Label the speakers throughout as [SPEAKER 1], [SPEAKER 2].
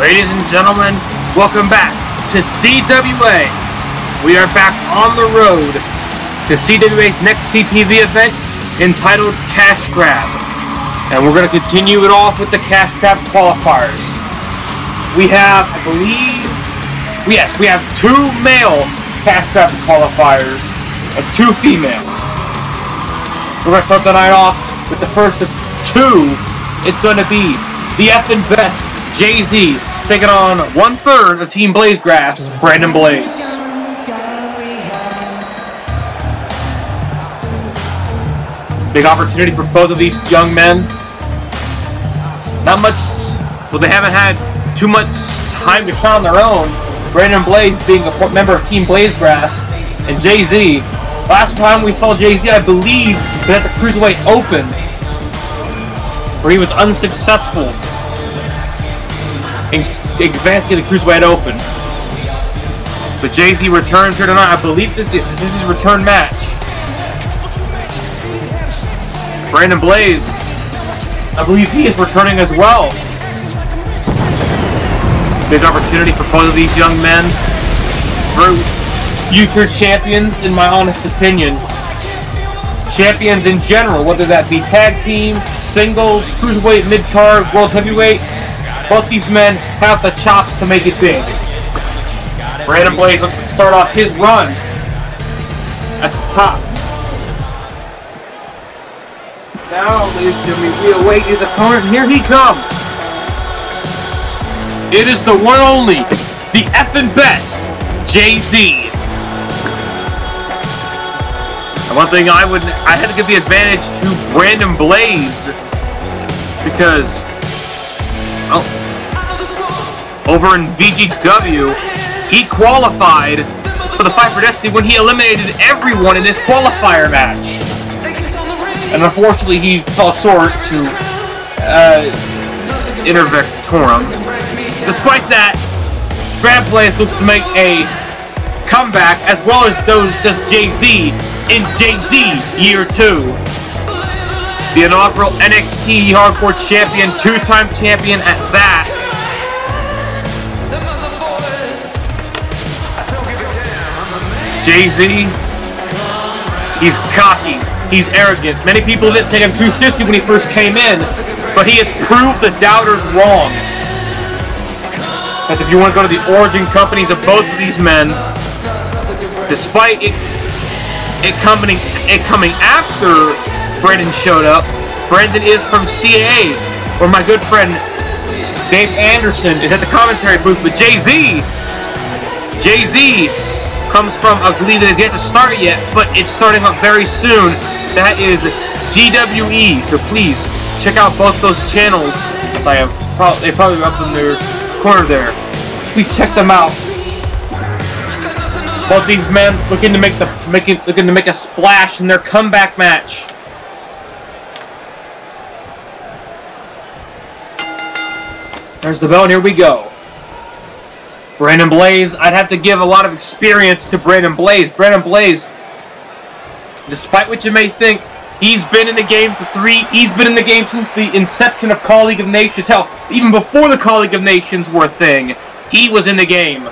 [SPEAKER 1] Ladies and gentlemen, welcome back to CWA. We are back on the road to CWA's next CPV event entitled Cash Grab. And we're going to continue it off with the Cash Grab qualifiers. We have, I believe, yes, we have two male Cash Grab qualifiers and two female. We're going to start the night off with the first of two. It's going to be the F and best JZ taking on one third of Team Blazegrass, Brandon Blaze. Big opportunity for both of these young men. Not much, well, they haven't had too much time to shine on their own. Brandon Blaze being a member of Team Blazegrass, and JZ. Last time we saw JZ, I believe, was at the Cruiserweight Open, where he was unsuccessful advancing the Cruiserweight Open. But JZ returns here tonight. I believe this is, this is his return match. Brandon Blaze, I believe he is returning as well. Big opportunity for both of these young men. Future champions, in my honest opinion. Champions in general, whether that be tag team, singles, cruiserweight, mid-card, world heavyweight. Both these men have the chops to make it big. Brandon Blaze looks to start off his run at the top. Now, ladies and gentlemen, we await his opponent, here he comes. It is the one only, the effing best, JZ. And one thing I would, I had to give the advantage to Brandon Blaze because, oh, over in VGW, he qualified for the Fight for Destiny when he eliminated everyone in this qualifier match and unfortunately he fell short to uh, Intervectorum. Despite that, Brad Blaze looks to make a comeback, as well as those does JZ in JZ Year 2. The inaugural NXT Hardcore Champion, two-time champion at that. JZ, he's cocky. He's arrogant. Many people didn't take him too seriously when he first came in, but he has proved the doubters wrong. As if you want to go to the origin companies of both of these men, despite it, it coming it coming after Brandon showed up, Brandon is from CAA, where my good friend Dave Anderson is at the commentary booth with JZ. JZ comes from a league that has yet to start yet, but it's starting up very soon. That is GWE. So please check out both those channels. I have, probably, they probably up in their corner there. Please check them out. Both these men looking to make the making looking to make a splash in their comeback match. There's the bell, and here we go. Brandon Blaze, I'd have to give a lot of experience to Brandon Blaze. Brandon Blaze Despite what you may think, he's been in the game for three. He's been in the game since the inception of CAW League of Nations. Hell, even before the CAW League of Nations were a thing, he was in the game.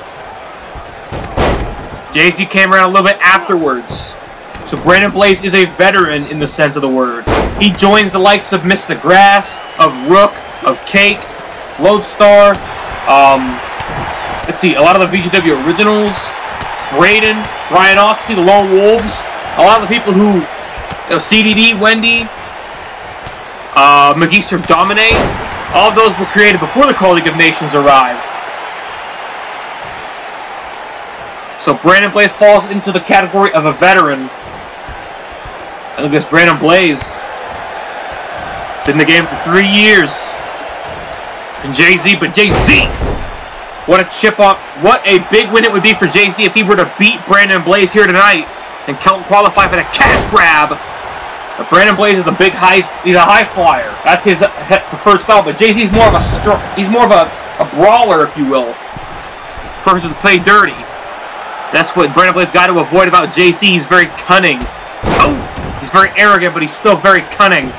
[SPEAKER 1] JZ came around a little bit afterwards. So Brandon Blaze is a veteran in the sense of the word. He joins the likes of Mr. Grass, of Rook, of Cake, Lodestar, um, let's see, a lot of the VGW originals, Braden, Ryan Oxy, the Lone Wolves, a lot of the people who, you know, CDD, Wendy, uh, Magister Dominate, all of those were created before the CAW League of Nations arrived. So Brandon Blaze falls into the category of a veteran. And look at this, Brandon Blaze. Been in the game for three years. And JZ, but JZ! What a chip off. What a big win it would be for JZ if he were to beat Brandon Blaze here tonight and count qualify for the cash grab. But Brandon Blaze is a big high. He's a high flyer. That's his preferred style. But JZ's more of a he's more of a, a brawler, if you will. Prefers to play dirty. That's what Brandon Blaze got to avoid about JZ. He's very cunning. Oh, he's very arrogant, but he's still very cunning.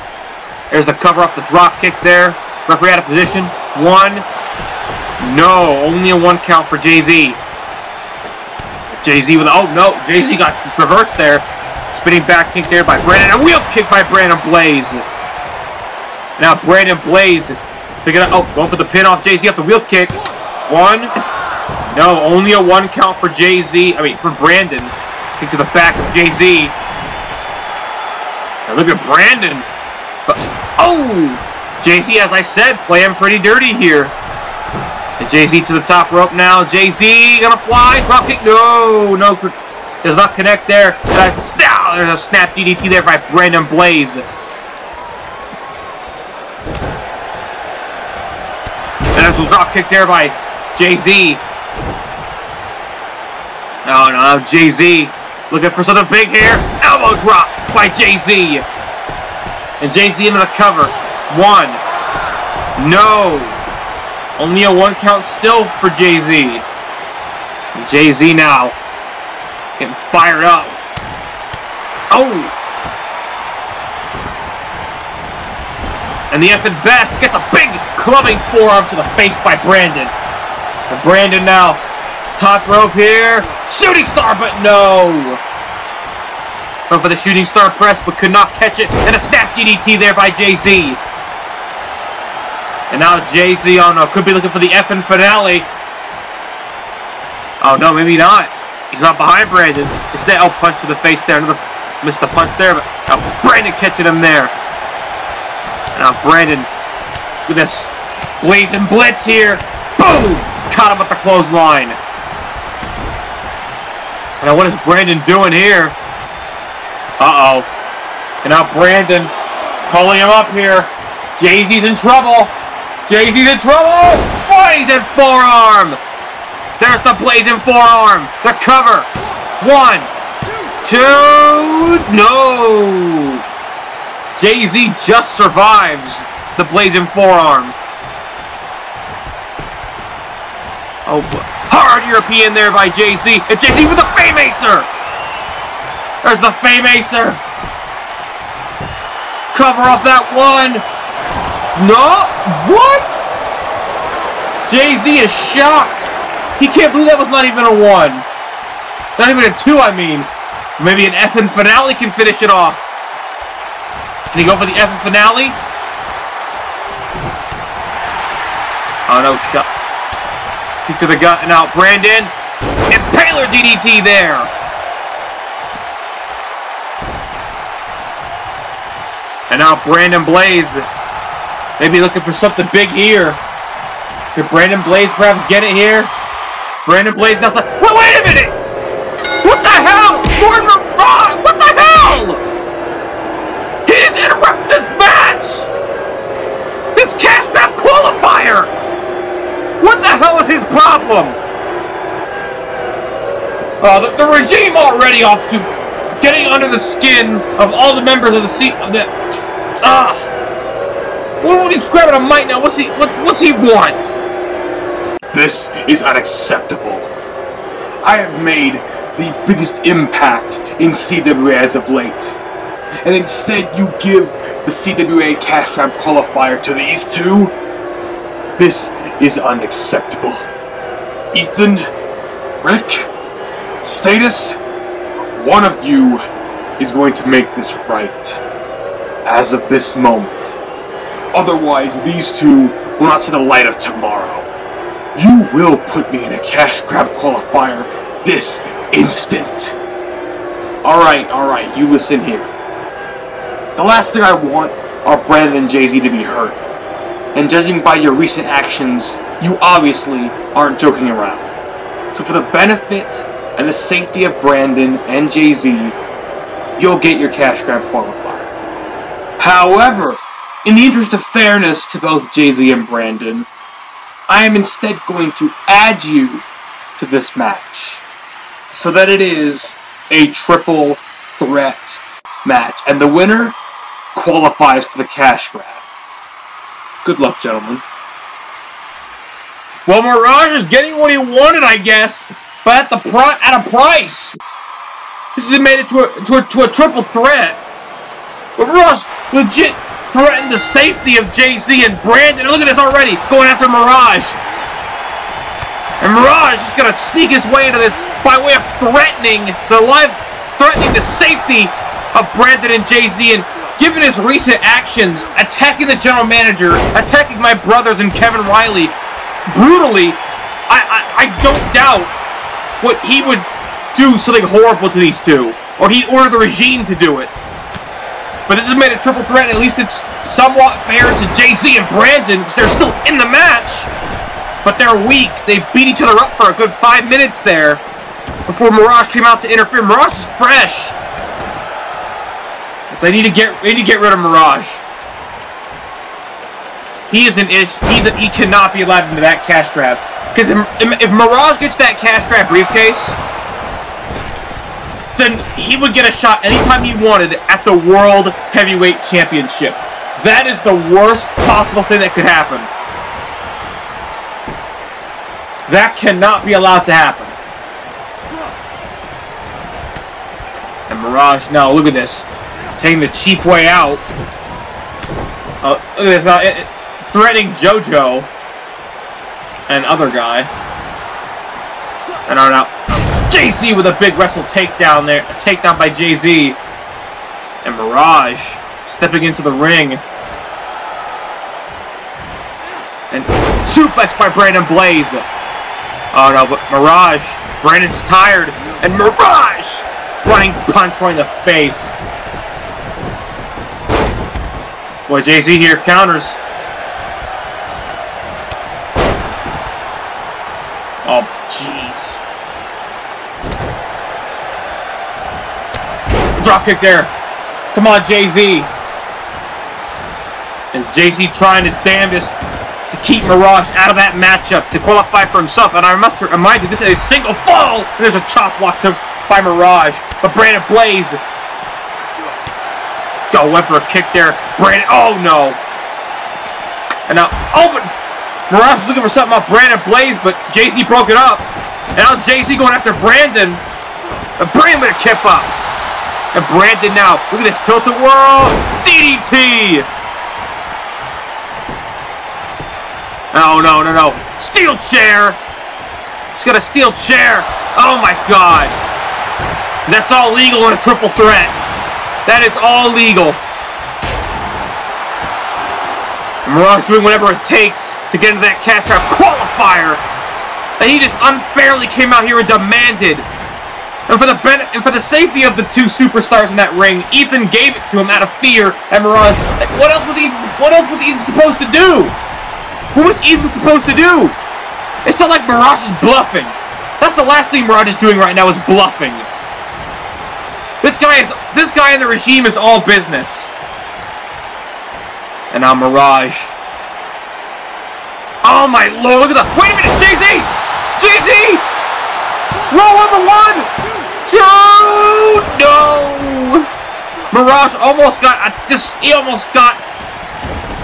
[SPEAKER 1] There's the cover off the drop kick there. Referee out of position. One, No, only a one count for JZ. JZ with, oh no, JZ got reversed there. Spinning back kick there by Brandon. A wheel kick by Brandon Blaze. Now Brandon Blaze picking up, oh, going for the pin off JZ off the wheel kick. One. No, only a one count for JZ, I mean, for Brandon. Kick to the back of JZ. Now look at Brandon. But, oh! JZ, as I said, playing pretty dirty here. And JZ to the top rope now. JZ gonna fly. Drop kick. No, no. Does not connect there. Snap, there's a snap DDT there by Brandon Blaze. And there's a drop kick there by JZ. Oh no, JZ looking for something big here. Elbow drop by JZ. And JZ into the cover. One. No. Only a one count still for JZ. JZ now. Getting fired up. Oh! And the effing best gets a big clubbing forearm to the face by Brandon. And Brandon now. Top rope here. Shooting star, but no. Went for the shooting star press, but could not catch it. And a snap DDT there by JZ. And now JZ, oh uh, no, could be looking for the effing finale. Oh no, maybe not. He's not behind Brandon. Instead, oh, punch to the face there. Another missed the punch there, but now Brandon catching him there. And Now Brandon with this blazing blitz here. Boom! Caught him with the clothesline. Now what is Brandon doing here? Uh-oh. And now Brandon calling him up here. JZ's in trouble. JZ's in trouble! Blazing forearm! There's the blazing forearm! The cover! One, two, no! JZ just survives the blazing forearm. Oh, hard European there by JZ. And JZ with the Fameasser! There's the Fameasser! Cover off that one! No! What? JZ is shocked. He can't believe that was not even a one. Not even a two, I mean. Maybe an effing finale can finish it off. Can he go for the effing finale? Oh no, shut. Kick to the gut and out. Brandon. Impaler DDT there. And now Brandon Blaze Maybe looking for something big here. Could Brandon Blaze perhaps get it here? Brandon Blaze now like, wait, wait a minute! What the hell? Gordon Ross, what the hell? He just interrupted this match! This cash grab qualifier! What the hell is his problem? Uh, the, the regime already off to getting under the skin of all the members of the seat of the. Ah! What he's grabbing a mic now? What's he what, what's he want?
[SPEAKER 2] This is unacceptable. I have made the biggest impact in CWA as of late. And instead you give the CWA cash trap qualifier to these two? This is unacceptable. Ethan, Rick, Status, one of you is going to make this right. As of this moment. Otherwise, these two will not see the light of tomorrow. You will put me in a cash grab qualifier this instant. Alright, alright, you listen here. The last thing I want are Brandon and JZ to be hurt. And judging by your recent actions, you obviously aren't joking around. So for the benefit and the safety of Brandon and JZ, you'll get your cash grab qualifier. However, in the interest of fairness to both JZ and Brandon, I am instead going to add you to this match so that it is a triple threat match. And the winner qualifies for the cash grab. Good luck, gentlemen.
[SPEAKER 1] Well, Mirage is getting what he wanted, I guess, but at the pri at a price. This has made it to a, to a, to a triple threat. But Mirage legit threaten the safety of JZ and Brandon. Look at this already, going after Mirage. And Mirage is gonna sneak his way into this by way of threatening the life, threatening the safety of Brandon and JZ and given his recent actions, attacking the general manager, attacking my brothers and Kevin Riley brutally, I, I, I don't doubt what he would do something horrible to these two. Or he'd order the regime to do it. But this has made a triple threat, at least it's somewhat fair to JZ and Brandon, because they're still in the match. But they're weak. They beat each other up for a good five minutes there before Mirage came out to interfere. Mirage is fresh. So they need to get they need to get rid of Mirage. He is an ish. He's a, he cannot be allowed into that cash grab. Because if, if Mirage gets that cash grab briefcase, then he would get a shot anytime he wanted at the World Heavyweight Championship. That is the worst possible thing that could happen. That cannot be allowed to happen. And Mirage, no, look at this. Taking the cheap way out. Uh, look at this, uh, it, it's threatening JoJo. And other guy. And on out. JZ with a big wrestle takedown there. A takedown by JZ. And Mirage stepping into the ring. And suplex by Brandon Blaze. Oh no, but Mirage. Brandon's tired. And Mirage! Running punch right in the face. Boy, JZ here counters. Oh, jeez. Drop kick there. Come on, JZ. Is JZ trying his damnedest to keep Mirage out of that matchup to qualify for himself. And I must remind you, this is a single fall. And there's a chop block to, by Mirage. But Brandon Blaze. Go, went for a kick there. Brandon, oh no. And now, oh, but Mirage looking for something off Brandon Blaze, but JZ broke it up. And now JZ going after Brandon. And Brandon with a kip up. And Brandon now, look at this tilted world. DDT. Oh, no, no, no. Steel chair! He's got a steel chair! Oh my god! That's all legal in a triple threat. That is all legal. Mirage doing whatever it takes to get into that cash out qualifier. And he just unfairly came out here and demanded. And for the and for the safety of the two superstars in that ring, Ethan gave it to him out of fear. And Mirage, what else was he? What else was Ethan supposed to do? What was Ethan supposed to do? It's not like Mirage is bluffing. That's the last thing Mirage is doing right now is bluffing. This guy is this guy in the regime is all business. And now Mirage. Oh my lord, look at the wait a minute, JZ! JZ! Roll number one! Two! No! Mirage almost got I just he almost got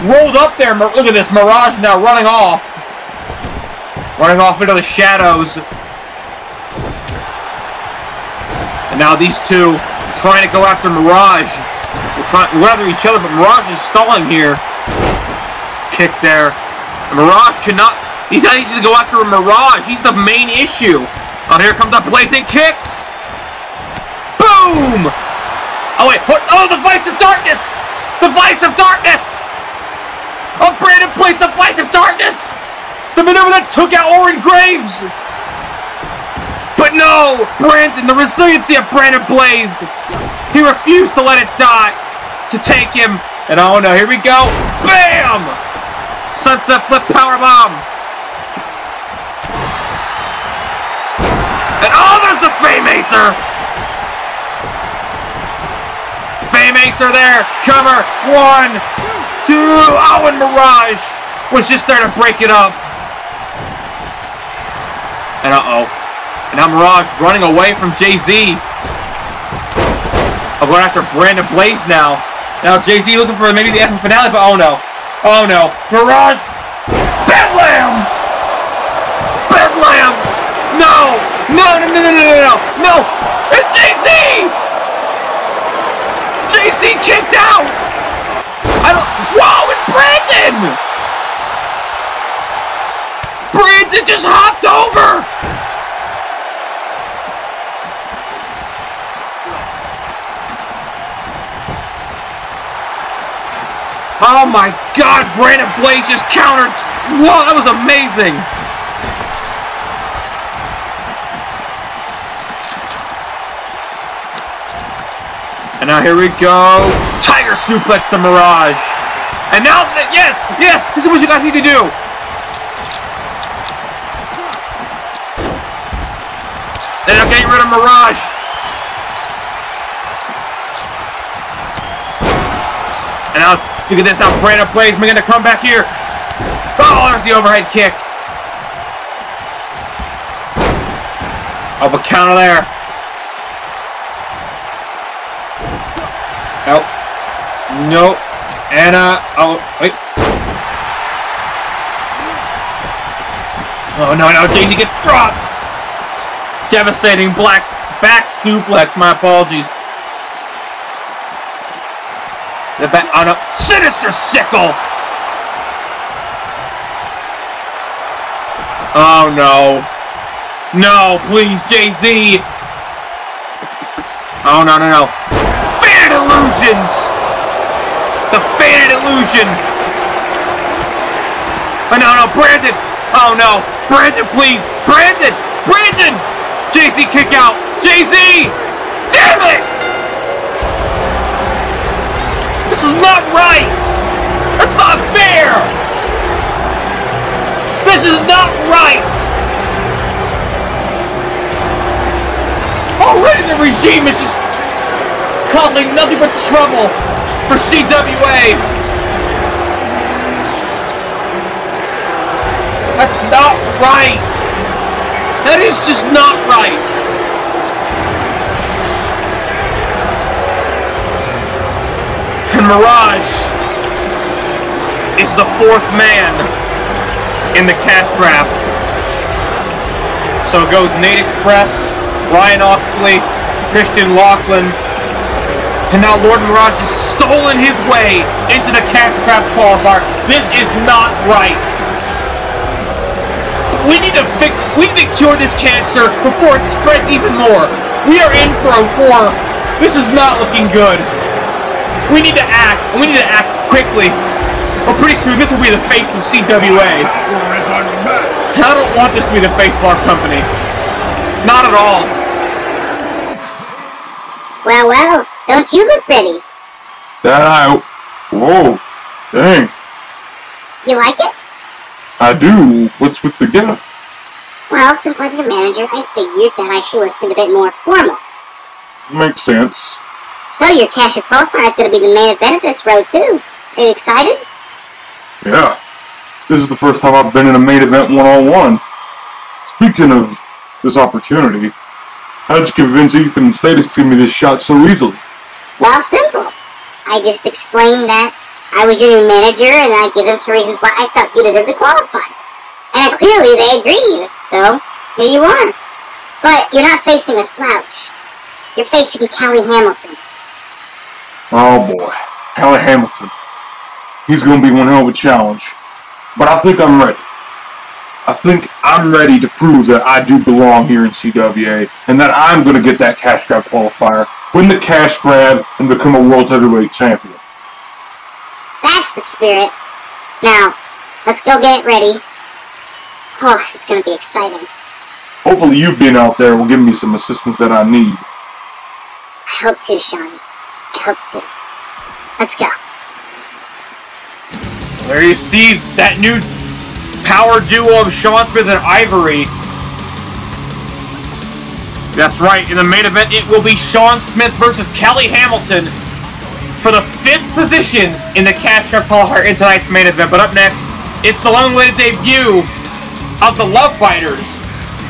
[SPEAKER 1] rolled up there. Look at this. Mirage now running off. Running off into the shadows. And now these two trying to go after Mirage. They're trying to weather each other, but Mirage is stalling here. Kick there. And Mirage cannot... He's not easy to go after Mirage. He's the main issue. Oh, here comes the blazing kicks. Boom! Oh, wait. Oh, the Vice of Darkness! The Vice of Darkness! A Brandon Blaze the Vice of Darkness! The maneuver that took out Orin Graves! But no! Brandon, the resiliency of Brandon Blaze! He refused to let it die! To take him! And oh no, here we go! BAM! Sunset Flip Power Bomb! And oh, there's the Fameasser! Fameasser there! Cover! One, two, oh, and Mirage was just there to break it up. And uh-oh. And now Mirage running away from JZ. I'm going after Brandon Blaze now. Now JZ looking for maybe the F finale, but oh no. Oh no. Mirage! Bedlam! Bedlam! No! No, no, no, no, no, no, no! No! It's JZ! JZ kicked out! I don't... Whoa, it's Brandon! Brandon just hopped over! Oh my god, Brandon Blaze just countered. Whoa, that was amazing. And now here we go. Tiger suplex the Mirage. And now, yes, yes, this is what you guys need to do. And I'm getting rid of Mirage. And now Look at this now. Brandon Blaze, We're going to come back here. Oh, there's the overhead kick. Of a counter there. Nope. Anna. Oh, wait. Oh, no, no. JD gets dropped. Devastating black back suplex. My apologies. The back on oh, a sinister sickle. Oh no. No, please, JZ. Oh no no no. Faded illusions! Illusion! Oh no no, Brandon! Oh no! Brandon, please! Brandon! Brandon! JZ kick out! JZ! Damn it! This is not right! That's not fair! This is not right! Already the regime is just causing nothing but trouble for CWA! That's not right! That is just not right! And Mirage is the fourth man in the cash draft. So it goes Nate Express, Ryan Oxley, Christian Lachlan, and now Lord Mirage has stolen his way into the cash grab qualifier. This is not right. We need to fix, we need to cure this cancer before it spreads even more. We are in for a war. This is not looking good. We need to act, and we need to act quickly. Or pretty soon this will be the face of CWA. I don't want this to be the face of our company. Not at all.
[SPEAKER 3] Well, well, don't you look pretty?
[SPEAKER 2] That I... Whoa. Dang.
[SPEAKER 3] You like it?
[SPEAKER 2] I do. What's with the getup?
[SPEAKER 3] Well, since I'm your manager, I figured that I should wear something a bit more formal.
[SPEAKER 2] Makes sense.
[SPEAKER 3] So your cash qualifier is going to be the main event of this road too. Are you excited?
[SPEAKER 2] Yeah. This is the first time I've been in a main event one-on-one. Speaking of this opportunity, how'd you convince Ethan and Status to give me this shot so easily?
[SPEAKER 3] Well, simple. I just explained that I was your new manager and I gave them some reasons why I thought you deserved to qualify. And clearly they agreed, so here you are. But you're not facing a slouch. You're facing Cali Hamilton.
[SPEAKER 2] Oh boy, Cali Hamilton. He's going to be one hell of a challenge. But I think I'm ready. I think I'm ready to prove that I do belong here in CWA and that I'm going to get that cash grab qualifier, win the cash grab, and become a World Heavyweight Champion.
[SPEAKER 3] That's the spirit. Now, let's go get ready. Oh, this is going to be exciting.
[SPEAKER 2] Hopefully you being out there will give me some assistance that I need.
[SPEAKER 3] I hope to, Shawnee. I hope to. Let's go.
[SPEAKER 1] There you see that new power duo of Shawn Smith and Ivory. That's right, in the main event it will be Shawn Smith versus Cali Hamilton for the fifth position in the Cup qualifier in tonight's main event. But up next, it's the long-awaited debut of the Love Biters.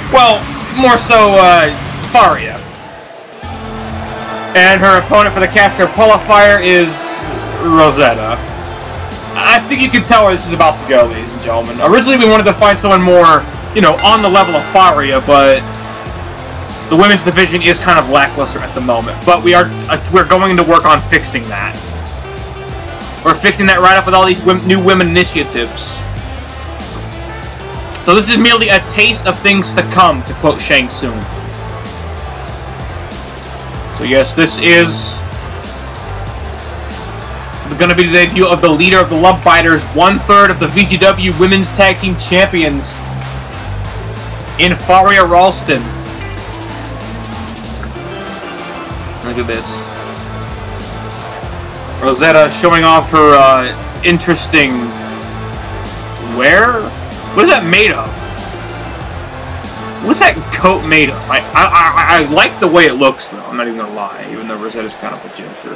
[SPEAKER 1] Well, more so, uh, Faria. And her opponent for the Cup qualifier is Rosetta. I think you can tell where this is about to go, ladies and gentlemen. Originally, we wanted to find someone more, you know, on the level of Faria, but the women's division is kind of lackluster at the moment. But we are uh, we're going to work on fixing that. We're fixing that right up with all these new women initiatives. So this is merely a taste of things to come, to quote Shang Tsung. So yes, this is going to be the debut of the leader of the Love Biters, one third of the VGW Women's Tag Team Champions, in Faria Ralston. Look at this. Rosetta showing off her uh, interesting wear. What is that made of? What's that coat made of? I, I, I, I like the way it looks, though. I'm not even gonna lie, even though Rosetta's kind of a joker.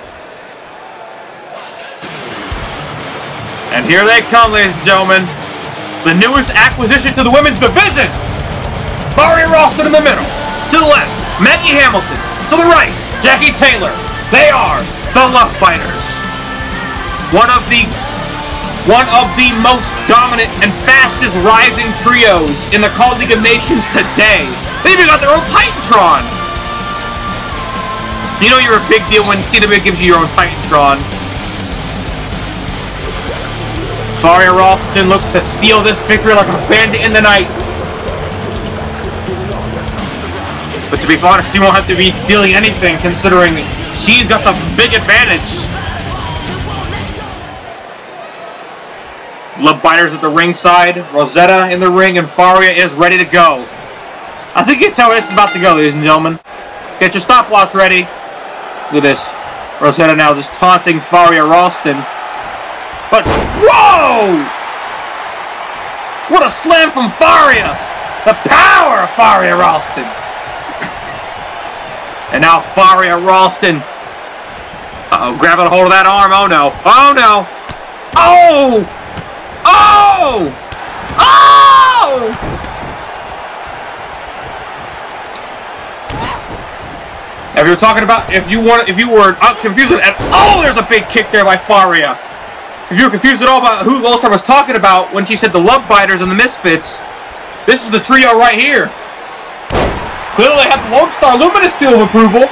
[SPEAKER 1] And here they come, ladies and gentlemen. The newest acquisition to the women's division. Faria Ralston in the middle. To the left, Maggie Hamilton. To the right, Jackie Taylor. They are the Love Biters. One of the one of the most dominant and fastest rising trios in the CAW League of Nations today. They even got their own Titantron. You know you're a big deal when CW gives you your own Titantron. Faria Ralston looks to steal this victory like a bandit in the night. But to be honest, she won't have to be stealing anything considering she's got the big advantage. Love Biters at the ringside, Rosetta in the ring, and Faria is ready to go. I think it's how it's about to go, ladies and gentlemen. Get your stopwatch ready. Look at this. Rosetta now just taunting Faria Ralston. But, whoa! What a slam from Faria! The power of Faria Ralston! And now Faria Ralston. Uh-oh, grabbing a hold of that arm. Oh, no. Oh, no. Oh! Oh! Oh! If you were talking about, if you want, if you were uh, confused at, oh, there's a big kick there by Faria. If you were confused at all about who Lodestar was talking about when she said the Love Biters and the Misfits, this is the trio right here. Clearly have the Lodestar Luminous seal of approval.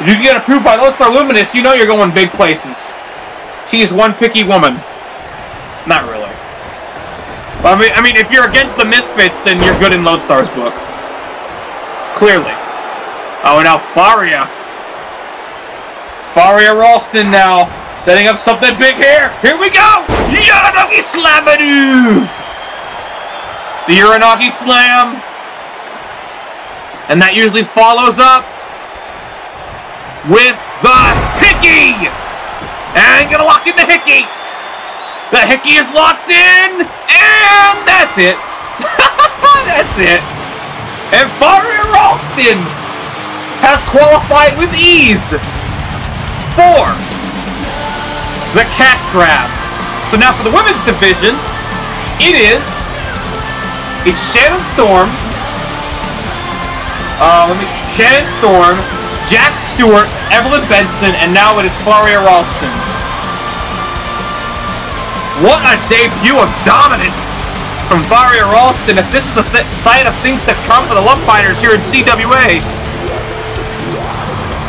[SPEAKER 1] If you get approved by Lodestar Luminous, you know you're going big places. She is one picky woman. Not really. But I mean, I mean, if you're against the Misfits, then you're good in Lodestar's book. Clearly. Oh, now Faria. Faria Ralston now. Setting up something big here. Here we go. Uranage Slamadoo. The Uranage Slam. And that usually follows up with the Hickey. And gonna lock in the Hickey. The Hickey is locked in. And that's it. that's it. And Faria Ralston has qualified with ease for the cash grab. So now for the women's division, it is it's Shannon Storm, uh, let me Shannon Storm, Jack Stewart, Evelyn Benson, and now it is Faria Ralston. What a debut of dominance from Faria Ralston. If this is the th sign of things to come for the Love Biters here in CWA,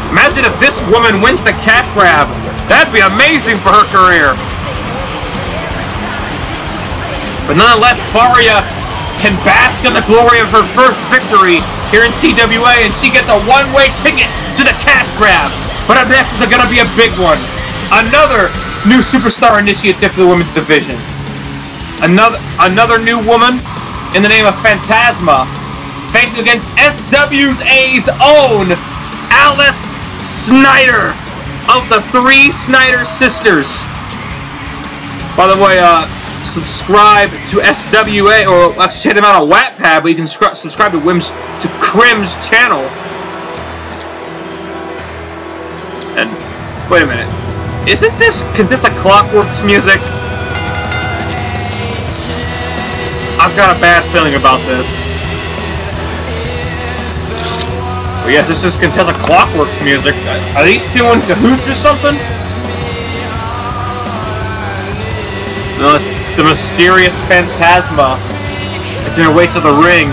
[SPEAKER 1] imagine if this woman wins the cash grab. That'd be amazing for her career. But nonetheless, Faria can bask in the glory of her first victory here in CWA, and she gets a one-way ticket to the cash grab. But up next is going to be a big one. Another new superstar initiative for the women's division. Another another new woman in the name of Phantasma facing against SWA's own Alice Snyder of the three Snyder sisters. By the way, uh, subscribe to SWA, or actually check them out on Wattpad, but you can subscribe to Wim's to Crim's channel. And wait a minute, isn't this cause this a Clockworks music? I've got a bad feeling about this. But yes, this is Contessa Clockworks music. Are these two in cahoots or something? No, the mysterious Phantasma is in her way to the ring.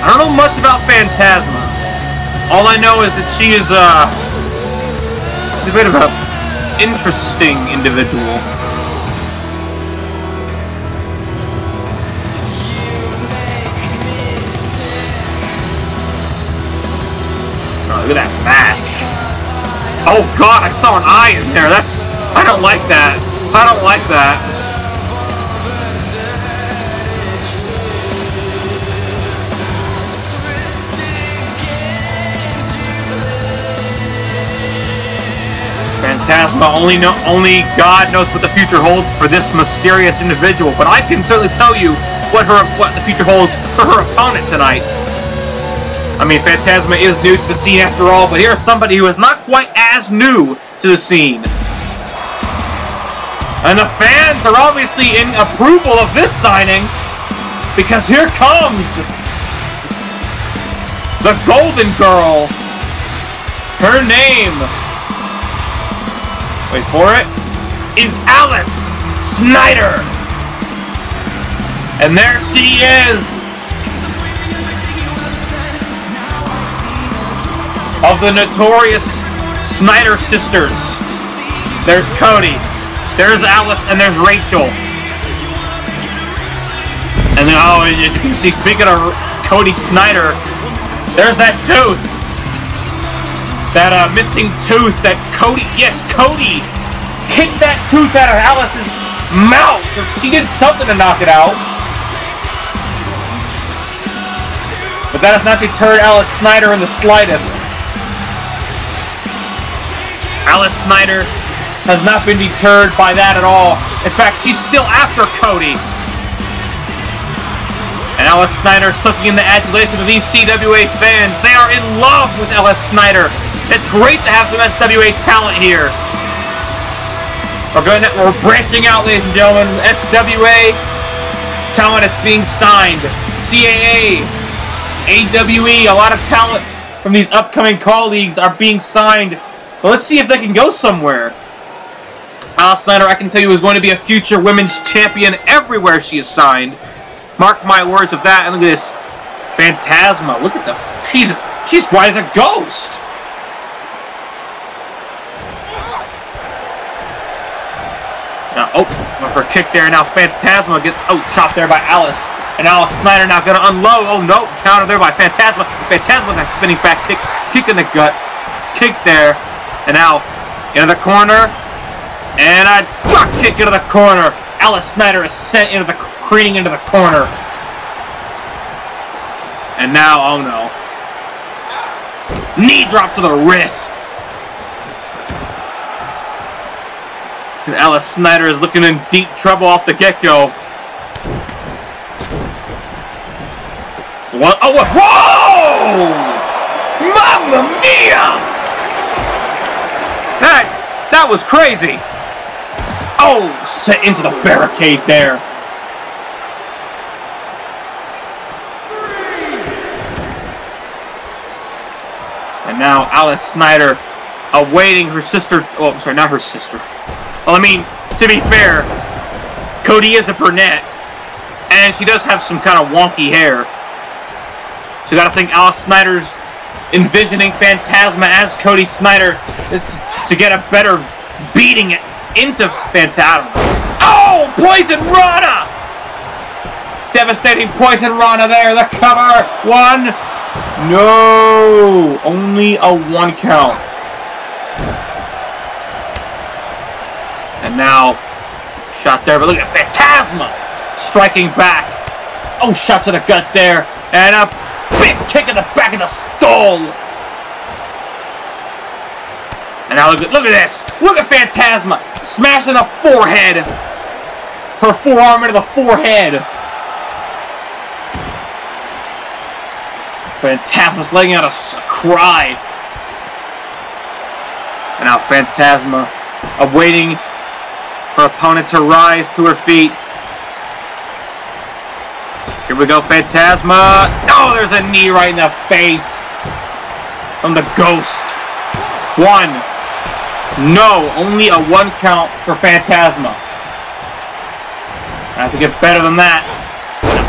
[SPEAKER 1] I don't know much about Phantasma. All I know is that she is, uh, she's a bit of an interesting individual. Oh, look at that mask. Oh god, I saw an eye in there. That's... I don't like that. I don't like that. Phantasma, only know, only God knows what the future holds for this mysterious individual, but I can certainly tell you what her what the future holds for her opponent tonight. I mean, Phantasma is new to the scene after all, but here's somebody who is not quite as new to the scene. And the fans are obviously in approval of this signing, because here comes the Golden Girl. Her name wait for it, is Alice Snyder. And there she is. Of the notorious Snyder sisters. There's Cody, there's Alice, and there's Rachel. And then, oh, as you can see, speaking of Cody Snyder, there's that tooth. That uh, missing tooth that Cody, yes, Cody kicked that tooth out of Alice's mouth. She did something to knock it out. But that has not deterred Alice Snyder in the slightest. Alice Snyder has not been deterred by that at all. In fact, she's still after Cody. And Alice Snyder sucking in the adulation of these CWA fans. They are in love with Alice Snyder. It's great to have some SWA talent here. We're going to, we're branching out, ladies and gentlemen. SWA talent is being signed. CAA, AWE, a lot of talent from these upcoming CAW leagues are being signed. But let's see if they can go somewhere. Alice Snyder, I can tell you, is going to be a future women's champion everywhere she is signed. Mark my words of that. And look at this. Phantasma. Look at the... She's, she's white as a ghost. Now, oh, went for a kick there. Now Phantasma gets oh chopped there by Alice. And Alice Snyder now going to unload. Oh no, counter there by Phantasma. Phantasma that spinning back kick, kick in the gut, kick there. And now into the corner. And a drop kick into the corner. Alice Snyder is sent into the careening into the corner. And now, oh no. Knee drop to the wrist. And Alice Snyder is looking in deep trouble off the get-go. What? Oh? Whoa! Mamma mia! That, that was crazy. Oh, set into the barricade there. And now Alice Snyder awaiting her sister. Oh, I'm sorry, not her sister. Well, I mean, to be fair, Cody is a brunette, and she does have some kind of wonky hair. So you gotta think Alice Snyder's envisioning Phantasma as Cody Snyder to get a better beating into Phantasma. Oh, Poison Rana! Devastating Poison Rana there, the cover! One! No! Only a one count. And now, shot there, but look at Phantasma striking back. Oh, shot to the gut there. And a big kick in the back of the skull. And now look at, look at this. Look at Phantasma smashing the forehead. Her forearm into the forehead. Phantasma's letting out a, a cry. And now Phantasma awaiting her opponent to rise to her feet. Here we go, Phantasma. Oh, there's a knee right in the face from the Ghost. One. No, only a one count for Phantasma. I have to get better than that.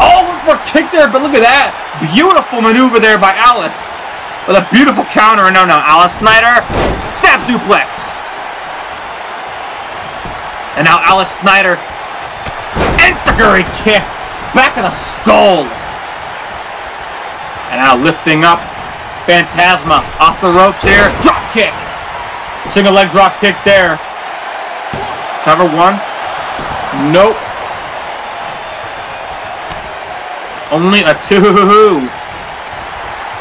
[SPEAKER 1] Oh, for kick there, but look at that. Beautiful maneuver there by Alice. With a beautiful counter. No, no, Alice Snyder. Snap suplex. And now Alice Snyder. Enziguri kick. Back of the skull. And now lifting up. Phantasma off the ropes here. Drop kick. Single leg drop kick there. Cover one. Nope. Only a two.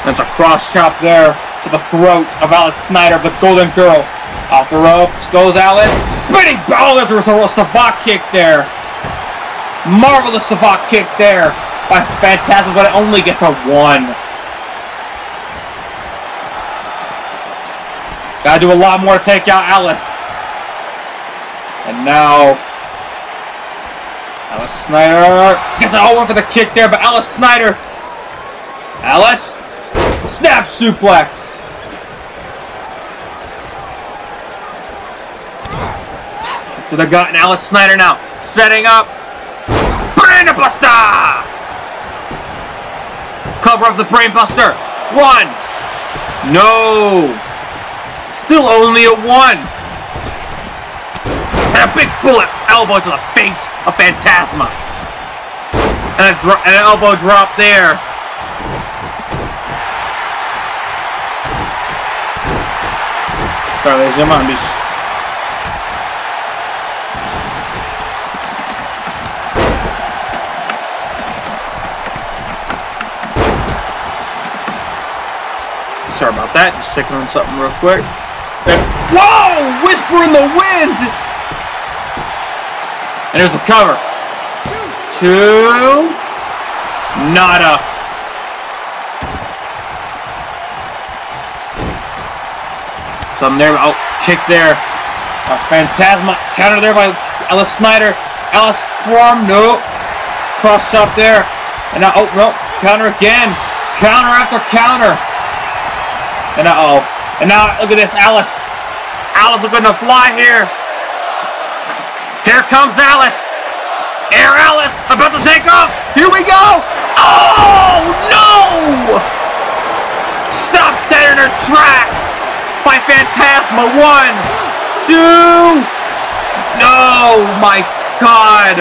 [SPEAKER 1] That's a cross chop there to the throat of Alice Snyder, the Golden Girl. Off the ropes goes Alice. Spinning ball. There's a savate kick there. Marvelous savate kick there by Phantasm, but it only gets a one. Gotta do a lot more to take out Alice. And now Alice Snyder gets an all one for the kick there, but Alice Snyder. Alice Snap suplex. To the gut and Alice Snyder now. Setting up. Brainbuster! Cover of the Brainbuster. One. No. Still only a one. And a big bullet elbow to the face of Phantasma. And, and an elbow drop there. Sorry, ladies and gentlemen, I'm just... Sorry about that, just checking on something real quick. Whoa! Whisper in the wind! And there's the cover. Two. Nada. Some there. Oh, kick there. A Phantasma counter there by Alice Snyder. Ellis Form. No. Cross chop there. And now, oh, no. Counter again. Counter after counter. And now, oh. And now, look at this. Alice. Alice is going to fly here. Here comes Alice. Air Alice about to take off. Here we go. Oh, no. Stop dead in her tracks by Phantasma. One, two. No, my God.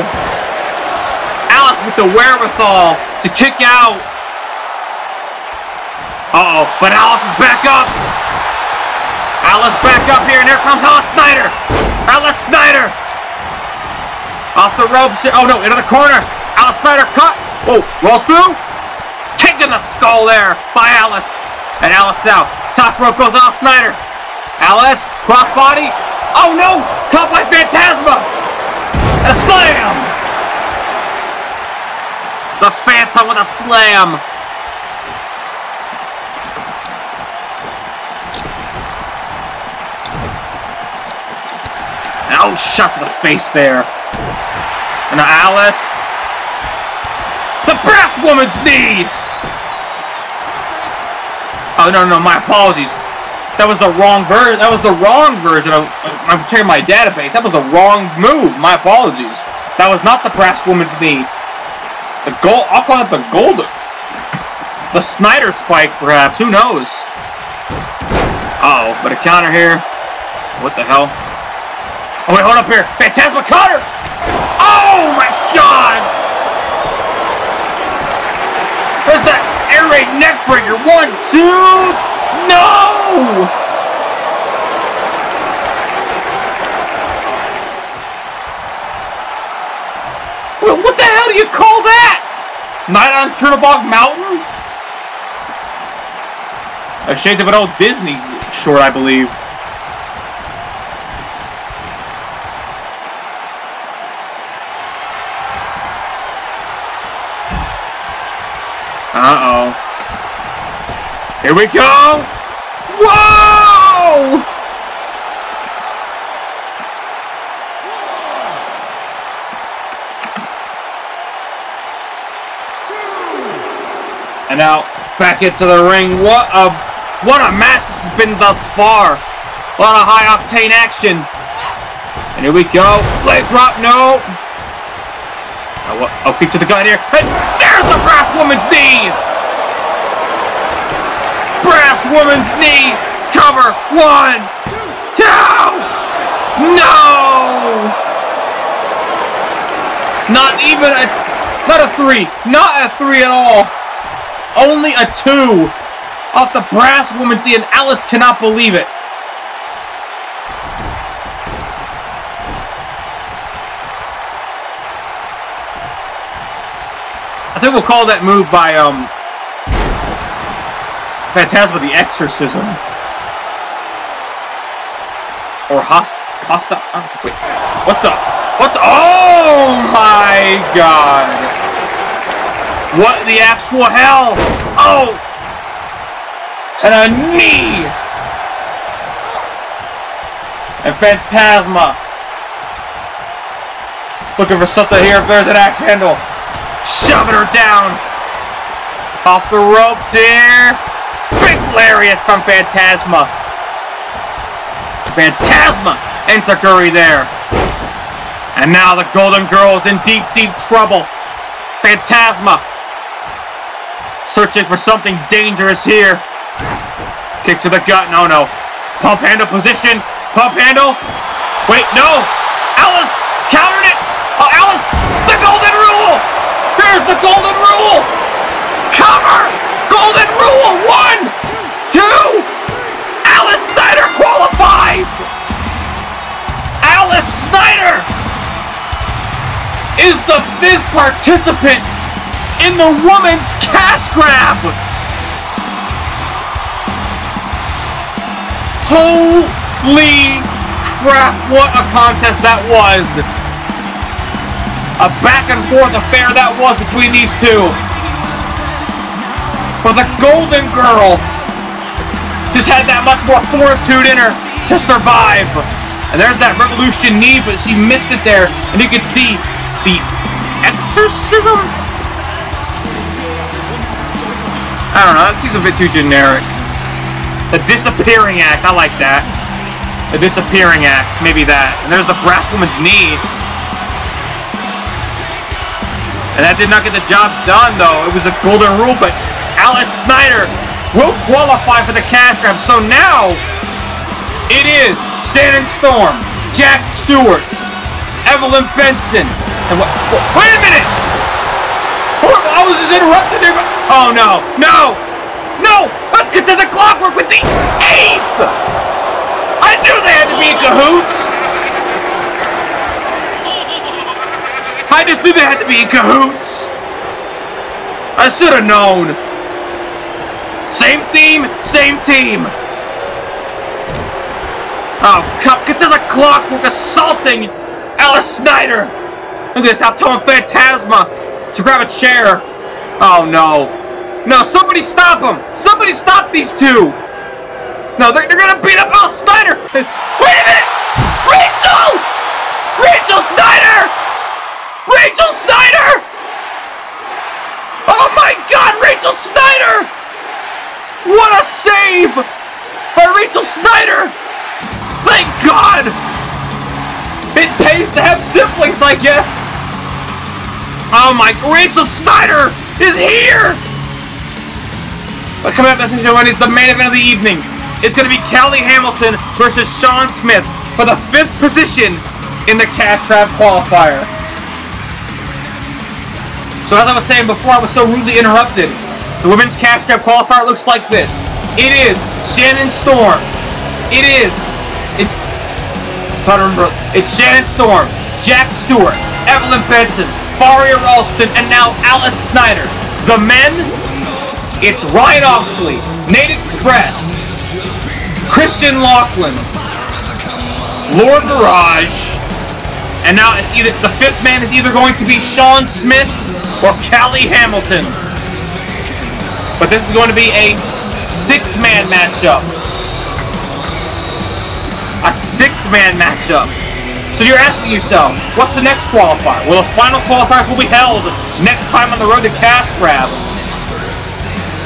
[SPEAKER 1] Alice with the wherewithal to kick out. Uh oh but Alice is back up. Alice back up here, and here comes Alice Snyder. Alice Snyder. Off the ropes. Oh no, into the corner. Alice Snyder cut. Oh, rolls through. Kick in the skull there by Alice. And Alice out. Top rope goes off Snyder. Alice, crossbody. Oh no! Caught by Phantasma! A slam! The Phantom with a slam! Oh, shot to the face there. And Alice. The brass woman's knee! Oh, no, no, my apologies. That was the wrong version. That was the wrong version of. I'm tearing my database. That was the wrong move. My apologies. That was not the brass woman's knee. The gold. I'll call it the golden. The Snyder spike, perhaps. Who knows? Uh oh, but a counter here. What the hell? Oh wait, hold up here. Phantasma counter. Oh my God! There's that air raid neck breaker. One, two. No! What the hell do you call that? Night on Chernobog Mountain? A shade of an old Disney short, I believe. Uh-oh. Here we go! Whoa! And now back into the ring. What a what a match this has been thus far. A lot of high octane action. And here we go. Leg drop, no. Oh, kick to the guy here. And there's the brass woman's knee brass woman's knee cover. One, two. No! Not even a, not a three. Not a three at all. Only a two. Off the brass woman's knee, and Alice cannot believe it. I think we'll call that move by, um, Phantasma the Exorcism. Or Host... Hosta... Oh, wait. What the... What the... Oh my god! What the actual hell? Oh! And a knee! And Phantasma! Looking for something here if there's an axe handle. Shoving her down! Off the ropes here! Big lariat from Phantasma! Phantasma! Enzuigiri there! And now the Golden Girl is in deep, deep trouble! Phantasma! Searching for something dangerous here! Kick to the gut, no, no. Pump handle position! Pump handle! Wait, no! Alice! Countered it! Oh, Alice! The Golden Rule! There's the Golden Rule! Cover! Golden Rule! One! Two! Alice Snyder qualifies! Alice Snyder is the fifth participant in the women's cash grab! Holy crap, what a contest that was! A back and forth affair that was between these two. But the Golden Girl, just had that much more fortitude in her to survive. And there's that Revolution knee, but she missed it there. And you can see the exorcism? I don't know, that seems a bit too generic. The disappearing act, I like that. The disappearing act, maybe that. And there's the brass woman's knee. And that did not get the job done, though. It was a golden rule, but Alice Snyder will qualify for the cash grab. So now, it is Shannon Storm, Jack Stewart, Evelyn Benson, and what? wait a minute! I was just interrupted there. Oh no, no, no! Let's get to the clockwork with the eighth! I knew they had to be in cahoots! I just knew they had to be in cahoots! I should have known! Same theme, same team! Oh, get to the clockwork assaulting Alice Snyder! Look at this, now telling Phantasma to grab a chair. Oh no. No, somebody stop them! Somebody stop these two! No, they're, they're gonna beat up Alice Snyder! Wait a minute! Rachel! Rachel Snyder! Rachel Snyder! Oh my god, Rachel Snyder! What a save by Rachel Snyder! Thank God! It pays to have siblings, I guess! Oh my, Rachel Snyder is here! But coming up next when is the main event of the evening. It's going to be Cali Hamilton versus Shawn Smith for the fifth position in the cash grab qualifier. So as I was saying before, I was so rudely interrupted. The women's cash grab qualifier looks like this. It is Shannon Storm. It is. It's. I remember. It's Shannon Storm, Jack Stewart, Evelyn Benson, Faria Ralston, and now Alice Snyder. The men. It's Ryan Oxley, Nate Express, Christian Lachlan, Lord Mirage, and now it's either the fifth man is either going to be Shawn Smith or Cali Hamilton. But this is going to be a six-man matchup. A six-man matchup. So you're asking yourself, what's the next qualifier? Well, the final qualifiers will be held next time on the road to Cash Grab.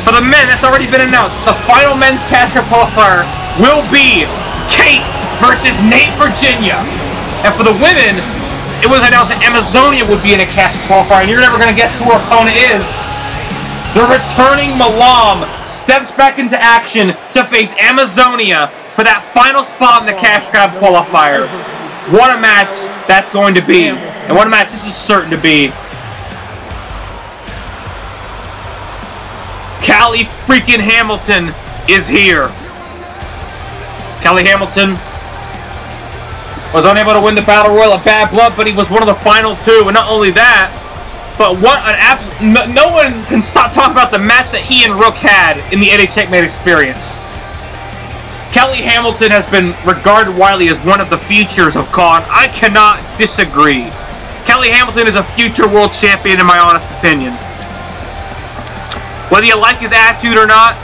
[SPEAKER 1] For the men, that's already been announced. The final men's Cash Grab qualifier will be Kate versus Nate Virginia. And for the women, it was announced that Amazonia would be in a cash qualifier, and you're never going to guess who her opponent is. The returning Malam steps back into action to face Amazonia for that final spot in the cash grab qualifier. what a match that's going to be. And what a match this is certain to be. Cali freaking Hamilton is here. Cali Hamilton was unable to win the Battle Royal of Bad Blood, but he was one of the final two. And not only that, but what an absolute... No, no, one can stop talking about the match that he and Rook had in the Eddie Checkmate experience. Cali Hamilton has been regarded widely as one of the features of Con. I cannot disagree. Cali Hamilton is a future world champion in my honest opinion. Whether you like his attitude or not,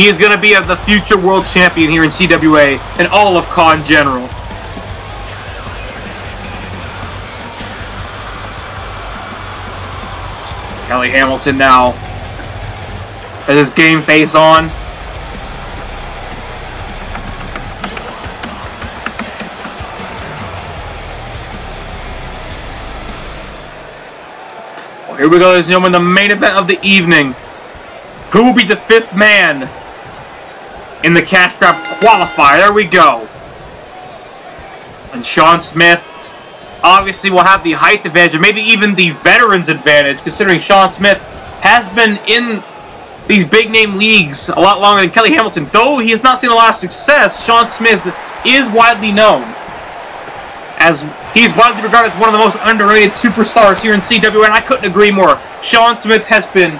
[SPEAKER 1] he is going to be the future world champion here in CWA and all of in general. Cali Hamilton now has his game face on. Here we go, ladies and gentlemen, the main event of the evening. Who will be the fifth man in the cash grab qualifier? There we go. And Shawn Smith obviously will have the height advantage, maybe even the veterans advantage, considering Shawn Smith has been in these big name leagues a lot longer than Cali Hamilton. Though he has not seen a lot of success, Shawn Smith is widely known as he's widely regarded as one of the most underrated superstars here in CW, and I couldn't agree more. Shawn Smith has been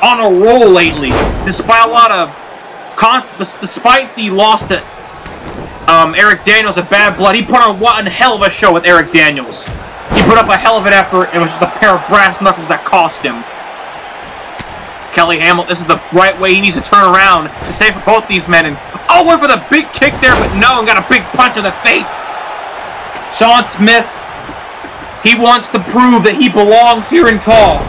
[SPEAKER 1] on a roll lately, despite a lot of, despite the loss to um, Eric Daniels of Bad Blood. He put on one hell of a show with Eric Daniels. He put up a hell of an effort. It was just a pair of brass knuckles that cost him. Cali Hamilton, this is the right way he needs to turn around to save for both these men. And oh, went for the big kick there, but no, and got a big punch in the face. Shawn Smith, he wants to prove that he belongs here in CAW.